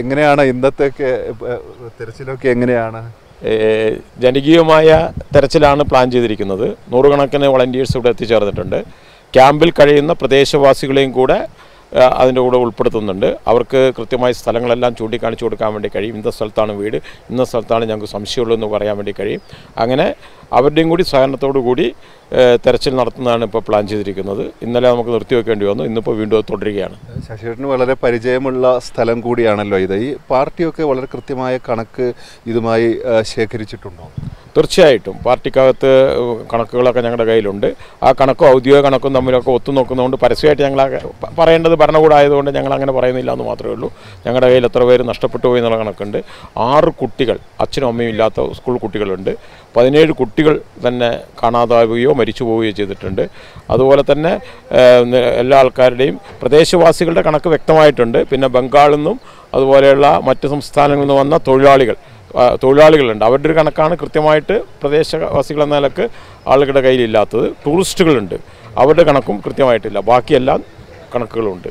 എങ്ങനെയാണ് ഇന്നത്തെയൊക്കെ തെരച്ചിലൊക്കെ എങ്ങനെയാണ്? ജനകീയമായ തെരച്ചിലാണ് പ്ലാൻ ചെയ്തിരിക്കുന്നത്. നൂറുകണക്കിന് വളണ്ടിയേഴ്സ് ഇവിടെ എത്തിച്ചേർന്നിട്ടുണ്ട്. ക്യാമ്പിൽ കഴിയുന്ന പ്രദേശവാസികളെയും കൂടെ അതിന്റെ കൂടെ ഉൾപ്പെടുത്തുന്നുണ്ട്. അവർക്ക് കൃത്യമായ സ്ഥലങ്ങളെല്ലാം ചൂണ്ടിക്കാണിച്ചു കൊടുക്കാൻ വേണ്ടി കഴിയും. ഇന്ന സ്ഥലത്താണ് വീട് ഇന്ന സ്ഥലത്താണ് ഞങ്ങൾക്ക് സംശയമുള്ളൂ എന്ന് പറയാൻ വേണ്ടി കഴിയും. അങ്ങനെ അവരുടെയും കൂടി സഹകരണത്തോടു കൂടി തെരച്ചിൽ നടത്തുന്നതാണ് ഇപ്പോൾ പ്ലാൻ ചെയ്തിരിക്കുന്നത്. ഇന്നലെ നമുക്ക് നിർത്തിവെക്കേണ്ടി വന്നു. ഇന്നിപ്പോൾ വീണ്ടും തുടരുകയാണ്. ശശിധരന് വളരെ പരിചയമുള്ള സ്ഥലം കൂടിയാണല്ലോ ഇത്. ഈ പാർട്ടിയൊക്കെ വളരെ കൃത്യമായ കണക്ക് ഇതുമായി ശേഖരിച്ചിട്ടുണ്ടോ? തീർച്ചയായിട്ടും പാർട്ടിക്കകത്ത് കണക്കുകളൊക്കെ ഞങ്ങളുടെ കയ്യിലുണ്ട്. ആ കണക്കും ഔദ്യോഗിക കണക്കും തമ്മിലൊക്കെ ഒത്തുനോക്കുന്നതുകൊണ്ട് പരസ്യമായിട്ട് ഞങ്ങൾ പറയേണ്ടത് ഭരണകൂടമായതുകൊണ്ട് ഞങ്ങൾ അങ്ങനെ പറയുന്നില്ല എന്ന് മാത്രമേ ഉള്ളൂ. ഞങ്ങളുടെ കയ്യിൽ എത്ര പേര് നഷ്ടപ്പെട്ടു പോയി എന്നുള്ള കണക്കുണ്ട്. ആറ് കുട്ടികൾ അച്ഛനും അമ്മയും ഇല്ലാത്ത സ്കൂൾ കുട്ടികളുണ്ട്. പതിനേഴ് കുട്ടികൾ തന്നെ കാണാതാവുകയോ മരിച്ചു പോവുകയോ ചെയ്തിട്ടുണ്ട്. അതുപോലെ തന്നെ എല്ലാ ആൾക്കാരുടെയും പ്രദേശവാസികളുടെ കണക്ക് വ്യക്തമായിട്ടുണ്ട്. പിന്നെ ബംഗാളിൽ നിന്നും അതുപോലെയുള്ള മറ്റ് സംസ്ഥാനങ്ങളിൽ നിന്ന് വന്ന തൊഴിലാളികൾ തൊഴിലാളികളുണ്ട്. അവരുടെ ഒരു കണക്കാണ് കൃത്യമായിട്ട് പ്രദേശവാസികൾ എന്ന നിലയ്ക്ക് ആളുകളുടെ കയ്യിലില്ലാത്തത്. ടൂറിസ്റ്റുകളുണ്ട്. അവരുടെ കണക്കും കൃത്യമായിട്ടില്ല. ബാക്കിയെല്ലാം കണക്കുകളുണ്ട്.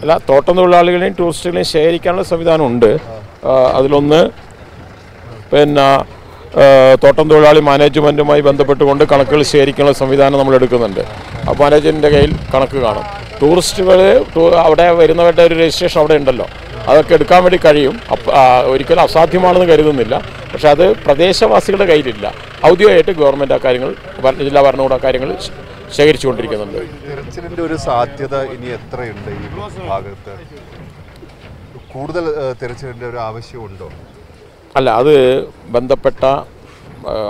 അല്ല തോട്ടം തൊഴിലാളികളെയും ടൂറിസ്റ്റുകളെയും ശേഖരിക്കാനുള്ള സംവിധാനം ഉണ്ട് അതിലൊന്ന് പിന്നെ തോട്ടം തൊഴിലാളി മാനേജ്മെന്റുമായി ബന്ധപ്പെട്ടുകൊണ്ട് കണക്കുകൾ ശേഖരിക്കാനുള്ള സംവിധാനം നമ്മൾ എടുക്കുന്നുണ്ട്. അപ്പോൾ മാനേജ്മെന്റിന്റെ കയ്യിൽ കണക്ക് കാണും. ടൂറിസ്റ്റുകൾ അവിടെ വരുന്നവരുടെ ഒരു രജിസ്ട്രേഷൻ അവിടെ ഉണ്ടല്ലോ. അതൊക്കെ എടുക്കാൻ വേണ്ടി കഴിയും. ഒരിക്കലും അസാധ്യമാണെന്ന് കരുതുന്നില്ല. പക്ഷേ അത് പ്രദേശവാസികളുടെ കയ്യിലില്ല. ഔദ്യോഗികമായിട്ട് ഗവൺമെന്റ് ആ കാര്യങ്ങൾ ജില്ലാ ഭരണകൂട കാര്യങ്ങൾ ശേഖരിച്ചു ശേഖരിച്ചുകൊണ്ടിരിക്കുന്നുണ്ട്. തിരച്ചിലിന്റെ ഒരു സാധ്യത ഇനി എത്രയുണ്ട് ഈ ഭാഗത്ത്? കൂടുതൽ ഏഹ്, തിരച്ചിലിന്റെ ഒരു ആവശ്യമുണ്ടോ? അല്ല അത് ബന്ധപ്പെട്ട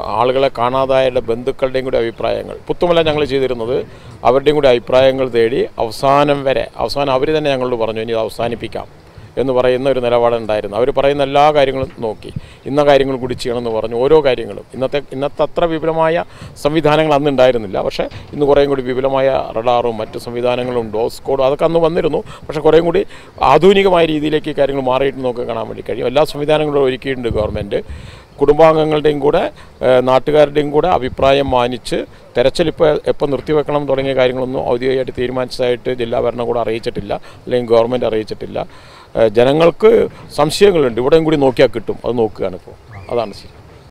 ആളുകളെ കാണാതായ ബന്ധുക്കളുടെയും കൂടി അഭിപ്രായങ്ങൾ. പുത്തുമല ഞങ്ങൾ ചെയ്തിരുന്നത് അവരുടെയും കൂടി അഭിപ്രായങ്ങൾ തേടി അവസാനം വരെ അവസാനം അവർ തന്നെ ഞങ്ങളോട് പറഞ്ഞു ഇനി അവസാനിപ്പിക്കാം എന്ന് പറയുന്ന ഒരു നിലപാടുണ്ടായിരുന്നു അവർ പറയുന്ന എല്ലാ കാര്യങ്ങളും നോക്കി. ഇന്ന കാര്യങ്ങൾ കൂടി ചെയ്യണമെന്ന് പറഞ്ഞു. ഓരോ കാര്യങ്ങളും. ഇന്നത്തെ ഇന്നത്തെ അത്ര വിപുലമായ സംവിധാനങ്ങൾ അന്ന് ഉണ്ടായിരുന്നില്ല. പക്ഷേ ഇന്ന് കുറേയും കൂടി വിപുലമായ റഡാറും മറ്റ് സംവിധാനങ്ങളും ഡോസ് കോഡും അതൊക്കെ അന്ന് വന്നിരുന്നു. പക്ഷേ കുറേയും കൂടി ആധുനികമായ രീതിയിലേക്ക് കാര്യങ്ങൾ മാറിയിട്ട് നമുക്ക് കാണാൻ വേണ്ടി കഴിയും. എല്ലാ സംവിധാനങ്ങളും ഒരുക്കിയിട്ടുണ്ട് ഗവൺമെന്റ് കുടുംബാംഗങ്ങളുടെയും കൂടെ നാട്ടുകാരുടെയും കൂടെ അഭിപ്രായം മാനിച്ച് തെരച്ചിൽ ഇപ്പോൾ എപ്പോൾ നിർത്തിവെക്കണം തുടങ്ങിയ കാര്യങ്ങളൊന്നും ഔദ്യോഗികമായിട്ട് തീരുമാനിച്ചതായിട്ട് ജില്ലാ ഭരണകൂടം അറിയിച്ചിട്ടില്ല അല്ലെങ്കിൽ ഗവൺമെന്റ് അറിയിച്ചിട്ടില്ല. ജനങ്ങൾക്ക് സംശയങ്ങളുണ്ട്. ഇവിടെയും കൂടി നോക്കിയാൽ കിട്ടും. അത് നോക്കുകയാണ് ഇപ്പോൾ. അതാണ് ശരി.